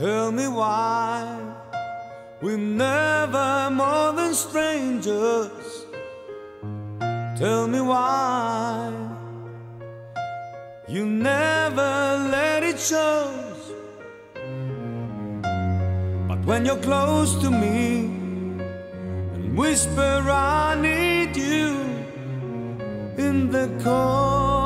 Tell me why we're never more than strangers. Tell me why you never let it show. But when you're close to me and whisper, I need you in the cold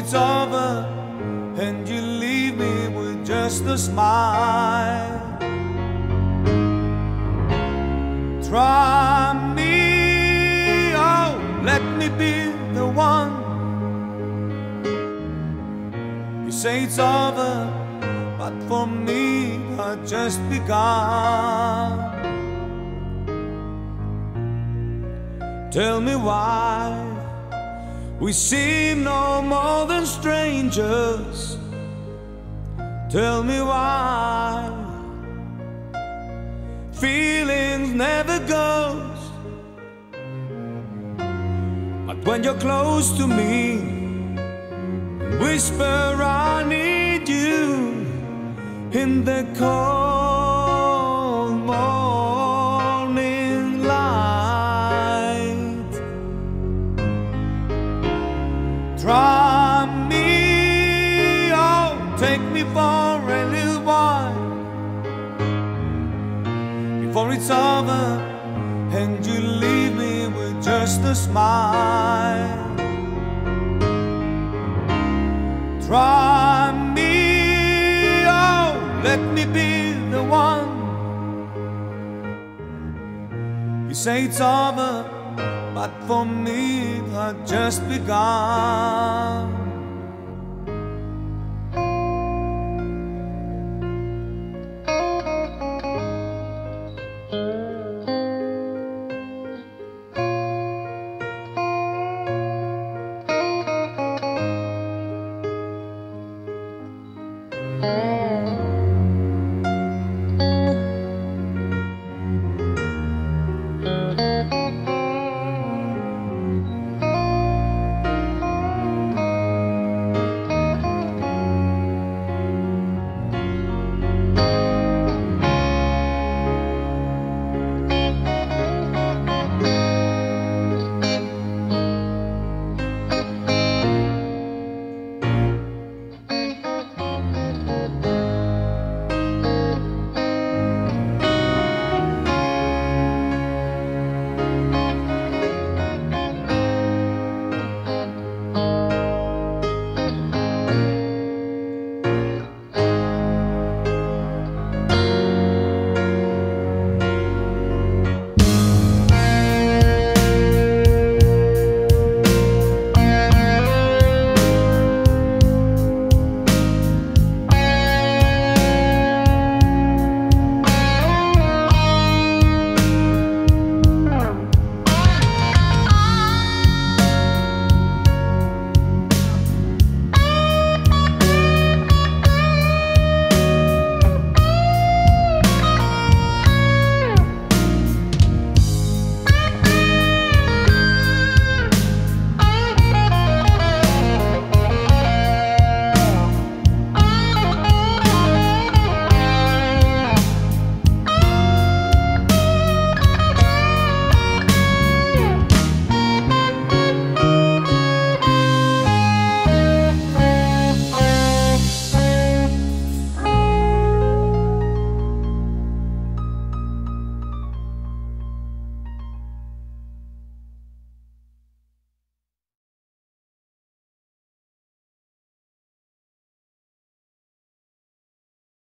it's over and you leave me with just a smile. Try me, oh, let me be the one. You say it's over, but for me, I just begun. Tell me why we seem no more than strangers. Tell me why feelings never goes. But when you're close to me, whisper I need you in the cold Try me, oh, take me for a little while before it's over and you leave me with just a smile. Try me, oh, let me be the one. You say it's over, but for me I've just begun.